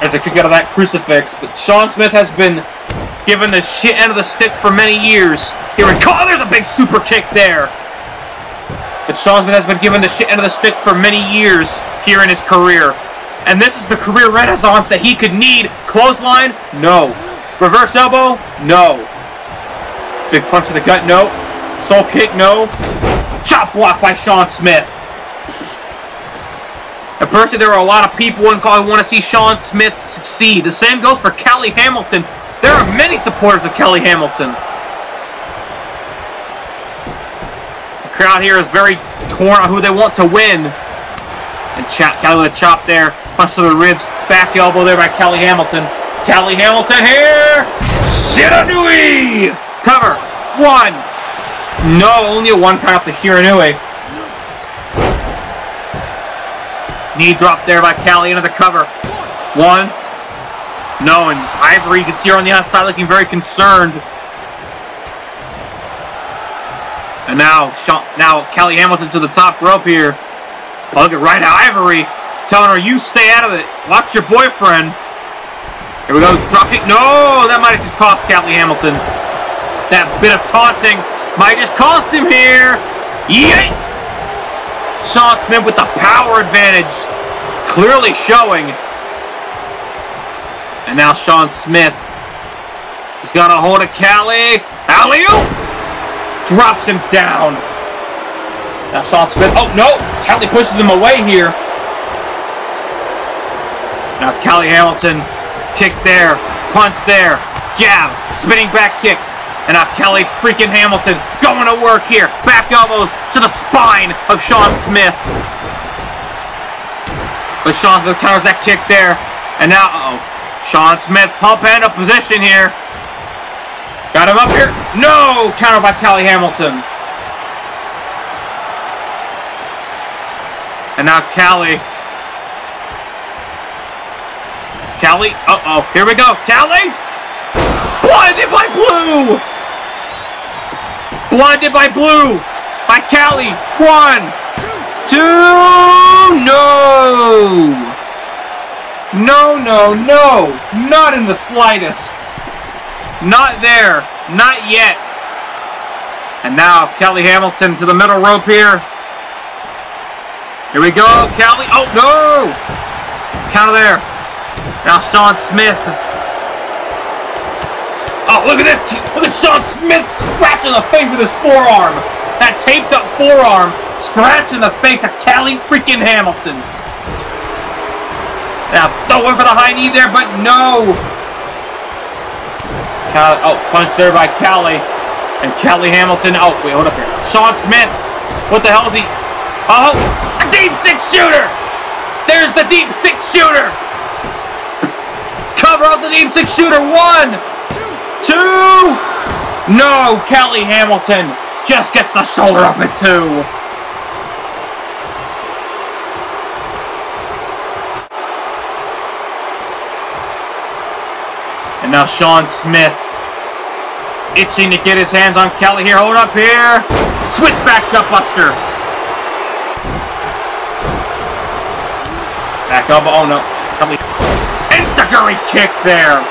[SPEAKER 1] As a kick out of that crucifix, but Shawn Smith has been given the shit end of the stick for many years. Here in CAW, oh, there's a big super kick there. But Shawn Smith has been given the shit end of the stick for many years here in his career. And this is the career renaissance that he could need. Clothesline? No. Reverse elbow? No. Big punch to the gut? No. Soul kick, no. Chop block by Shawn Smith. And personally, there are a lot of people in CAW who want to see Shawn Smith succeed. The same goes for Cali Hamilton. There are many supporters of Cali Hamilton. The crowd here is very torn on who they want to win. And chop, Cali with a chop there. Punch to the ribs. Back elbow there by Cali Hamilton. Cali Hamilton here. Shiranui! Cover. One, no, only a one count the Shiranui. Knee drop there by Cali into the cover. One. No, and Ivory, you can see her on the outside looking very concerned. And now, now Cali Hamilton to the top rope here. Look at right now, Ivory telling her, you stay out of it. Watch your boyfriend. Here we go, drop kick. No, that might have just cost Cali Hamilton. That bit of taunting might just cost him here. Yeet! Shawn Smith with the power advantage. Clearly showing. And now Shawn Smith has got a hold of Cali. alley Drops him down. Now Shawn Smith. Oh, no. Cali pushes him away here. Now Cali Hamilton. Kick there. Punch there. Jab. Spinning back kick. And now Cali freaking Hamilton going to work here. Back elbows to the spine of Shawn Smith. But Shawn Smith counters that kick there. And now, uh oh Shawn Smith pump handle position here. Got him up here. No! Counter by Cali Hamilton. And now Cali. Cali. Uh-oh. Here we go. Cali! Blinded by blue! Blinded by blue. By Cali. One. Two. No. No, no, no. Not in the slightest. Not there. Not yet. And now Cali Hamilton to the middle rope here. Here we go, Cali. Oh, no. Counter there. Now Shawn Smith Oh, look at this. Look at Shawn Smith scratching the face with his forearm. That taped up forearm scratching the face of Cali freaking Hamilton. Now, throwing for the high knee there, but no. Oh, punch there by Cali. And Cali Hamilton. Oh, wait, hold up here. Shawn Smith. What the hell is he? Oh, a deep six shooter. There's the deep six shooter. Cover up the deep six shooter. One, two. No, Cali Hamilton just gets the shoulder up at two. And now Shawn Smith itching to get his hands on Cali here. Hold up here. Switch back to Buster. Back up. Oh no. Cali. Enzuigiri kick there.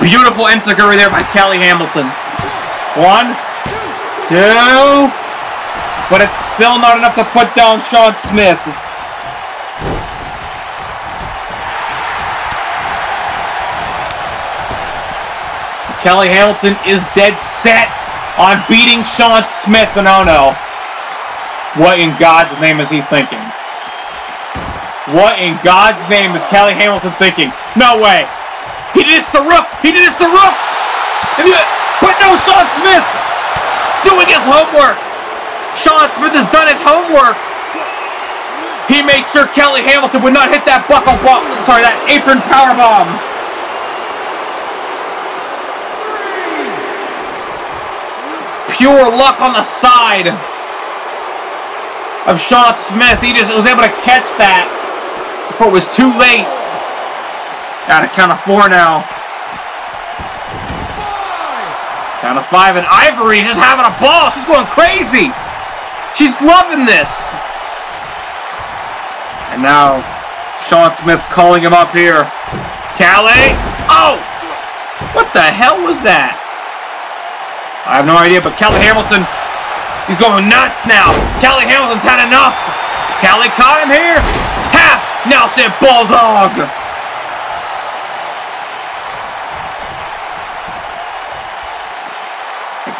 [SPEAKER 1] Beautiful Enzuigiri there by Cali Hamilton. One, two, but it's still not enough to put down Shawn Smith. Cali Hamilton is dead set on beating Shawn Smith, and oh no. What in God's name is he thinking? What in God's name is Cali Hamilton thinking? No way. He did this to Rook. He did this to Rook. But no, Shawn Smith doing his homework. Shawn Smith has done his homework. He made sure Cali Hamilton would not hit that buckle bomb. Sorry, that apron power bomb. pure luck on the side of Shawn Smith. He just was able to catch that before it was too late. Got a count of four now. Count of five, and Ivory just having a ball. She's going crazy. She's loving this. And now, Shawn Smith calling him up here. Cali. Oh! What the hell was that? I have no idea, but Cali Hamilton, he's going nuts now. Cali Hamilton's had enough. Cali caught him here. Half Nelson Bulldog.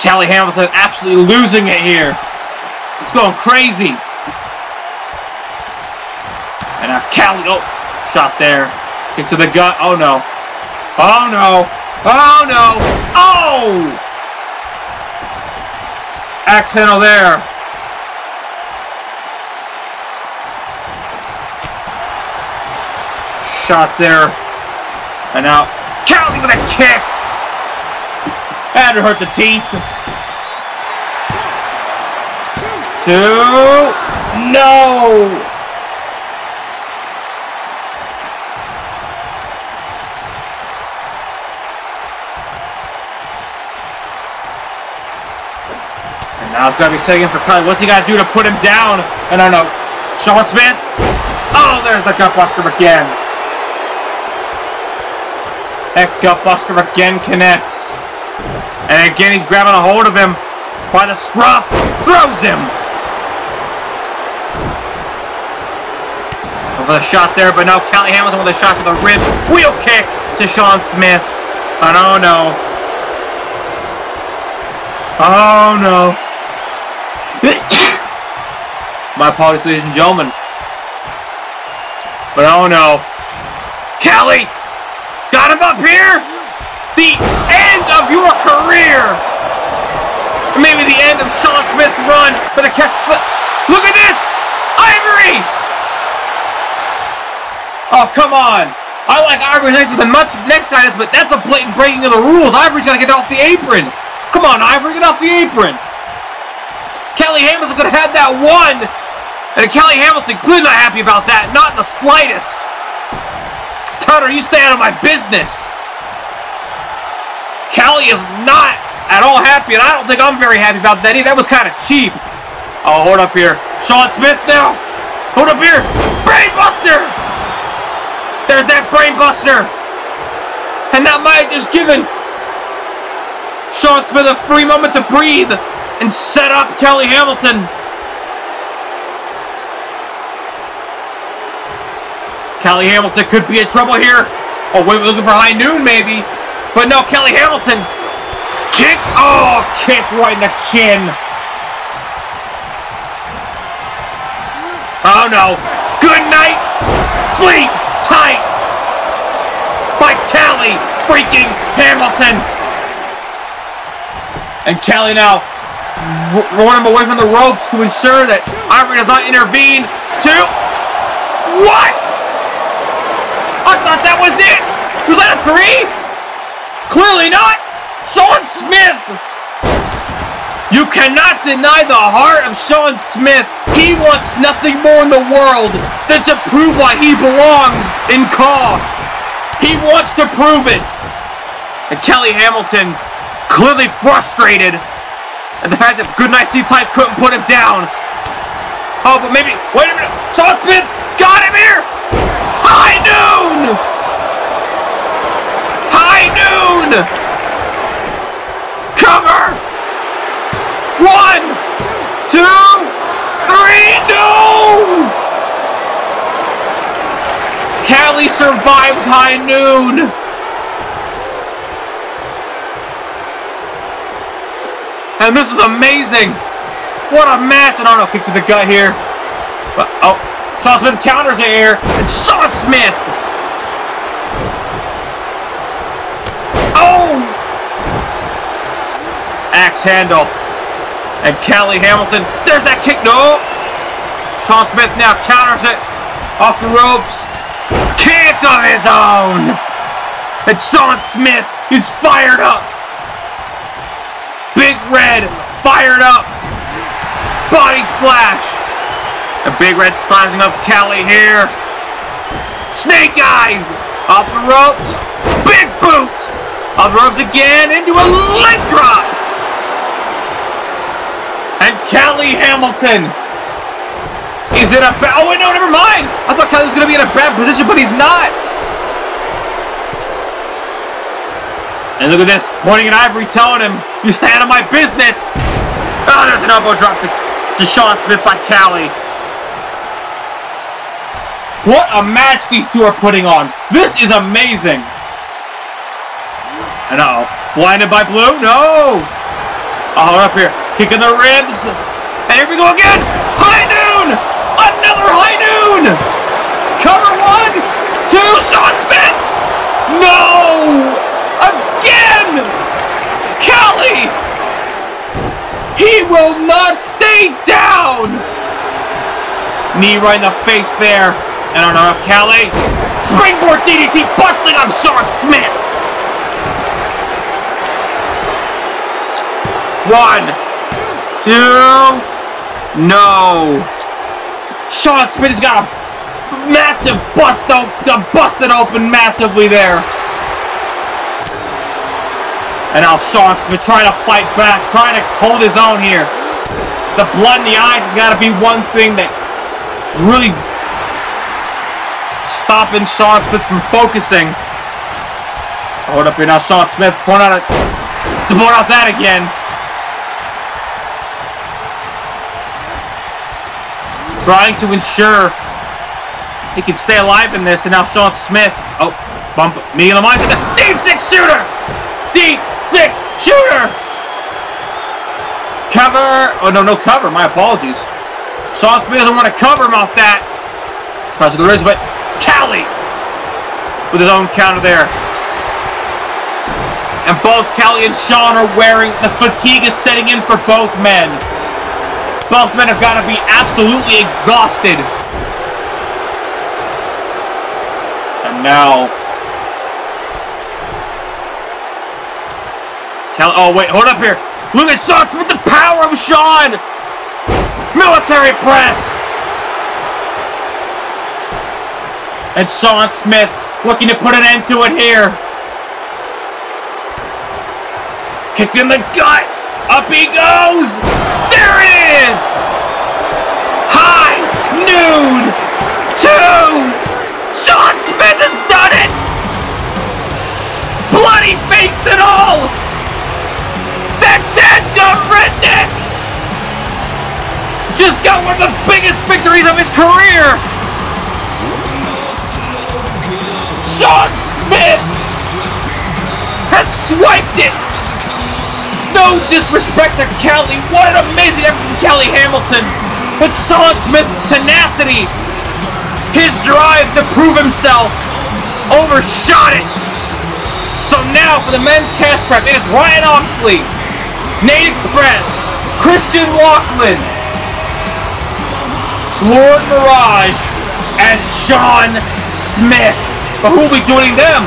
[SPEAKER 1] Cali Hamilton absolutely losing it here. He's going crazy. And now Cali, oh, shot there. Kick to the gut. Oh no. Oh no. Oh no. Oh! Axe handle there. Shot there. And now Calvin with a kick. Had to hurt the teeth. Two. No. And now it's going to be second for Cali. What's he got to do to put him down? And I don't know. Shawn Smith. Oh, there's the gutbuster again. That gutbuster again connects. And again, he's grabbing a hold of him by the scruff. Throws him. Over the shot there, but no, Cali Hamilton with a shot to the ribs. Wheel kick to Shawn Smith. And oh no. Oh no. My apologies, ladies and gentlemen. But oh no. Cali! Got him up here! The end of your career! Maybe the end of Shawn Smith's run for the catch. Look at this! Ivory! Oh, come on! I like Ivory nicer than much next guys, but that's a blatant breaking of the rules. Ivory's gotta get off the apron. Come on, Ivory, get off the apron. Cali Hamilton could have had that one. And Cali Hamilton clearly not happy about that. Not in the slightest. Tutter, you stay out of my business. Cali is not at all happy, and I don't think I'm very happy about that either. That was kind of cheap. Oh, hold up here. Shawn Smith now. Hold up here. Brainbuster! There's that brainbuster. And that might just given Shawn Smith a free moment to breathe and set up Cali Hamilton. Cali Hamilton could be in trouble here. Oh, wait, we're looking for high noon, maybe. But no, Cali Hamilton. Kick. Oh, kick right in the chin. Oh no. Good night. Sleep tight. By Cali freaking Hamilton. And Cali now run him away from the ropes to ensure that Ivory does not intervene. Two. What? I thought that was it. Was that a three? Clearly not! Shawn Smith! You cannot deny the heart of Shawn Smith. He wants nothing more in the world than to prove why he belongs in Caw. He wants to prove it. And Cali Hamilton, clearly frustrated at the fact that Goodnight Sleep Tight couldn't put him down. Oh, but maybe, wait a minute, Shawn Smith got him here! High noon! High noon! Cover! One, two, three, no! Cali survives high noon! And this is amazing! What a match! I don't know, kick to the gut here. But, oh, Smith counters it here, and Shawn Smith axe handle. And Cali Hamilton, there's that kick, no! Shawn Smith now counters it off the ropes. Kick of his own! And Shawn Smith is fired up. Big Red fired up. Body splash. And Big Red sizing up Cali here. Snake Eyes off the ropes. Big boot. Off the ropes again into a leg drop. Cali Hamilton is in a bad... Oh, wait, no, never mind. I thought Cali was going to be in a bad position, but he's not. And look at this. Morning and Ivory telling him, you stay out of my business. Oh, there's an elbow drop to, to Shawn Smith by Cali. What a match these two are putting on. This is amazing. And uh oh Blinded by blue? No! Oh, up here. Kicking the ribs. And here we go again. High noon. Another high noon. Cover one. Two. Shawn Smith. No. Again. Cali. He will not stay down. Knee right in the face there. And on our Cali. Springboard DDT busting on Shawn Smith. One two, no. Shawn Smith has got a massive bust open, busted open massively there. And now Shawn Smith trying to fight back, trying to hold his own here. The blood in the eyes has got to be one thing that really stopping Shawn Smith from focusing. Hold up here now, Shawn Smith pulling out, a, pulling out that again. Trying to ensure he can stay alive in this. And now Shawn Smith, oh, bump me mind. The deep six shooter, deep six shooter. Cover. Oh no, no cover. My apologies. Shawn Smith doesn't want to cover him off that. Press of the wrist, but Cali with his own counter there. And both Cali and Shawn are wearing the fatigue is setting in for both men. Both men have got to be absolutely exhausted. And now... Oh, wait, hold up here. Look at Shawn with the power of Shawn! Military press! And Shawn Smith looking to put an end to it here. Kick in the gut! Up he goes! There it is! High noon! Two! Shawn Smith has done it! Bloody face and all! That dead redneck! Just got one of the biggest victories of his career! Shawn Smith has swiped it! No disrespect to Cali. What an amazing effort from Cali Hamilton. But Shawn Smith's tenacity, his drive to prove himself, overshot it. So now for the men's cash grab, it is Ryan Oxley, Nate Express, Christian Lachlan, Lord Mirage, and Shawn Smith. But who will be joining them?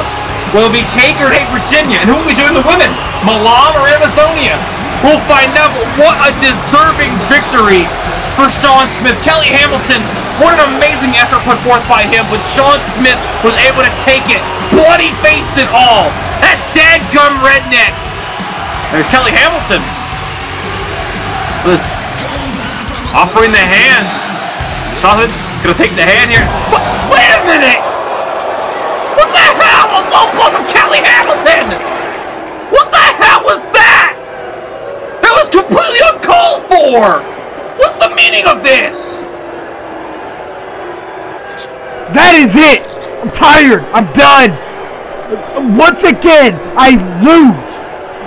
[SPEAKER 1] Will it be Kate or Virginia? And who will be doing the women? Milan or Amazonia? We'll find out, what a deserving victory for Shawn Smith. Cali Hamilton, what an amazing effort put forth by him, but Shawn Smith was able to take it. Bloody-faced it all. That dadgum redneck. There's Cali Hamilton. Was offering the hand. Shawn gonna take the hand here. Wait a minute! What the hell? A low blow from Cali Hamilton! What the was that? That was completely uncalled for! What's the meaning of this?
[SPEAKER 4] That is it! I'm tired! I'm done! Once again, I lose!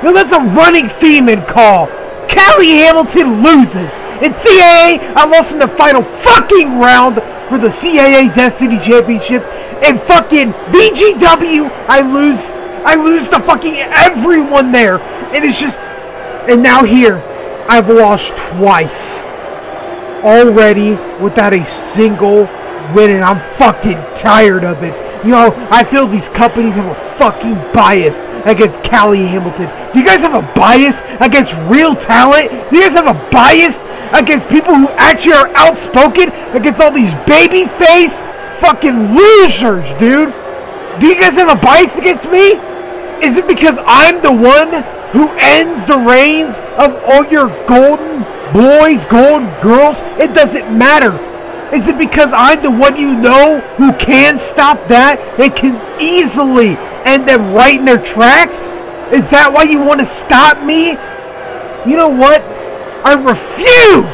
[SPEAKER 4] Now that's a running theme in call. Cali Hamilton loses. In CAA, I lost in the final fucking round for the CAA Destiny Championship. And fucking VGW, I lose. I lose to fucking everyone there. And it's just. And now here, I've lost twice. Already without a single win, and I'm fucking tired of it. You know, I feel these companies have a fucking bias against Cali Hamilton. Do you guys have a bias against real talent? Do you guys have a bias against people who actually are outspoken against all these baby face fucking losers, dude? Do you guys have a bias against me? Is it because I'm the one who ends the reigns of all your golden boys, golden girls? It doesn't matter. Is it because I'm the one you know who can stop that and can easily end them right in their tracks? Is that why you want to stop me? You know what? I refuse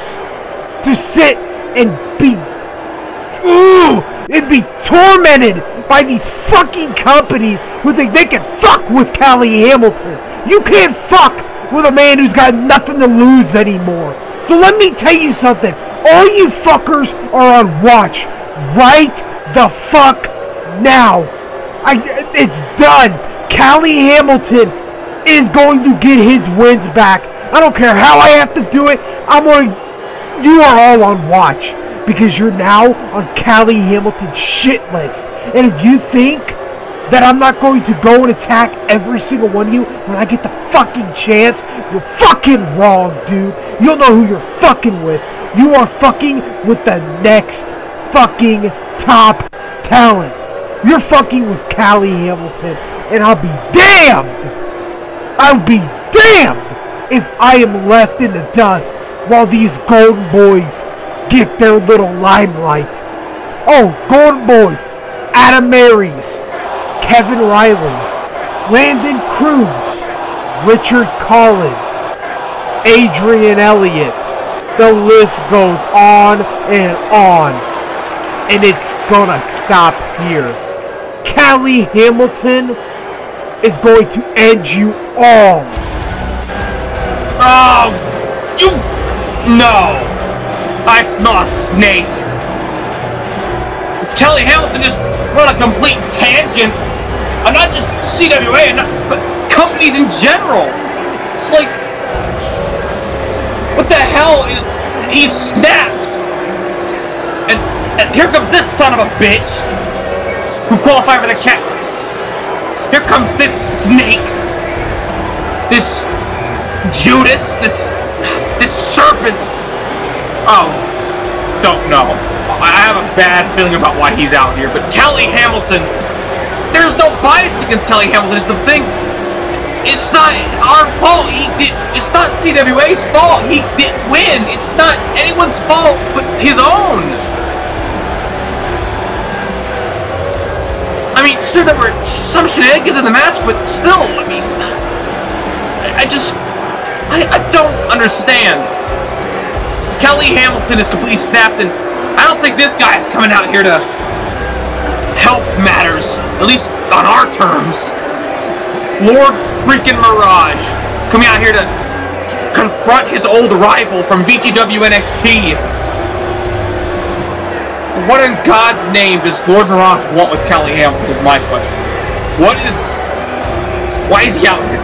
[SPEAKER 4] to sit and be ooh and be tormented by these fucking companies who think they can fuck with Cali Hamilton. You can't fuck with a man who's got nothing to lose anymore. So let me tell you something. All you fuckers are on watch right the fuck now. I, it's done. Cali Hamilton is going to get his wins back. I don't care how I have to do it. I'm going. You are all on watch because you're now on Cali Hamilton's shit list. And if you think that I'm not going to go and attack every single one of you when I get the fucking chance, you're fucking wrong, dude. You'll know who you're fucking with. You are fucking with the next fucking top talent. You're fucking with Cali Hamilton, and I'll be damned. I'll be damned if I am left in the dust while these Golden Boys get their little limelight. Oh, Golden Boys, Adam Maries, Kevin Riley, Landon Cruz, Richard Collins, Adrian Elliott. The list goes on and on. And it's gonna stop here. Cali Hamilton is going to end you all.
[SPEAKER 1] Oh, you... No. I smell a snake. Cali Hamilton just run a complete tangent I'm not just CWA, not, but companies in general. It's like, what the hell is, he snapped. And, and here comes this son of a bitch who qualified for the cat. Here comes this snake. This Judas, this this serpent. Oh, don't know. I have a bad feeling about why he's out here. But Cali Hamilton, there's no bias against Cali Hamilton. Is the thing. It's not our fault. He did. It's not CWA's fault. He did win. It's not anyone's fault but his own. I mean, sure there were some shenanigans in the match, but still, I mean, I, just, I, I don't understand. Cali Hamilton is completely snapped, and I don't think this guy is coming out here to help matters, at least on our terms. Lord freaking Mirage coming out here to confront his old rival from BTW NXT. What in God's name does Lord Mirage want with Cali Hamilton is my question. What is... Why is he out here?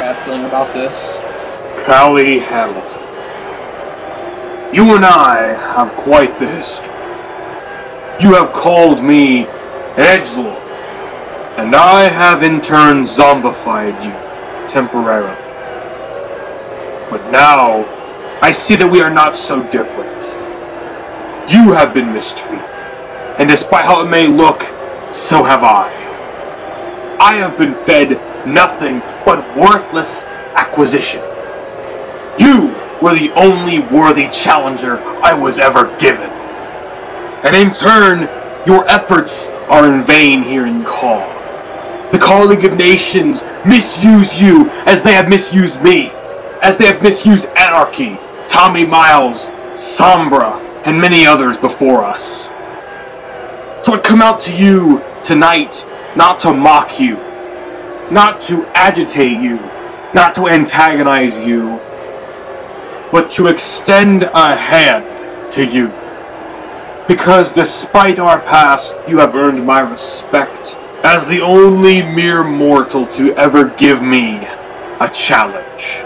[SPEAKER 1] Bad feeling about this.
[SPEAKER 2] Cali Hamilton. You and I have quite the history. You have called me Edgelord, and I have in turn zombified you temporarily. But now, I see that we are not so different. You have been mistreated, and despite how it may look, so have I. I have been fed nothing but worthless acquisition. You were the only worthy challenger I was ever given. And in turn, your efforts are in vain here in CAW. The League of Nations misuse you as they have misused me, as they have misused Anarchy, Tommy Miles, Sombra, and many others before us. So I come out to you tonight not to mock you, not to agitate you, not to antagonize you, but to extend a hand to you. Because despite our past, you have earned my respect as the only mere mortal to ever give me a challenge.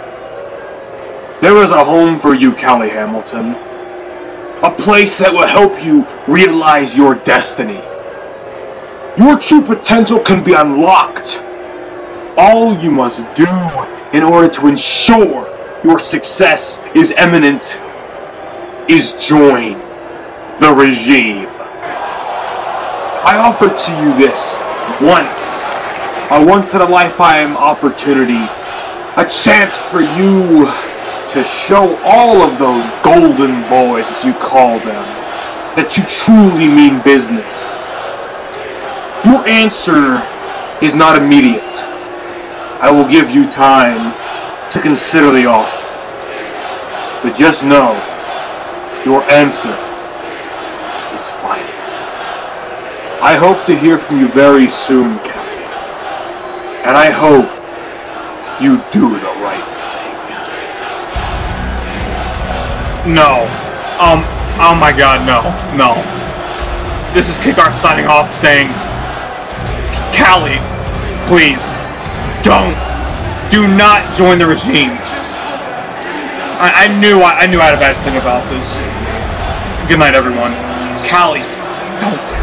[SPEAKER 2] There is a home for you, Cali Hamilton. A place that will help you realize your destiny. Your true potential can be unlocked. All you must do in order to ensure your success is eminent is join the regime. I offer to you this once, a once in a lifetime opportunity, a chance for you to show all of those golden boys, as you call them, that you truly mean business. Your answer is not immediate. I will give you time to consider the offer. But just know, your answer is final. I hope to hear from you very soon, Captain. And I hope you do the right thing.
[SPEAKER 1] No. Um, oh my god, no. No. This is Kickar signing off saying, Cali, please, don't. Do not join the regime. I, I knew I, I knew I had a bad thing about this. Good night, everyone. Cali, don't.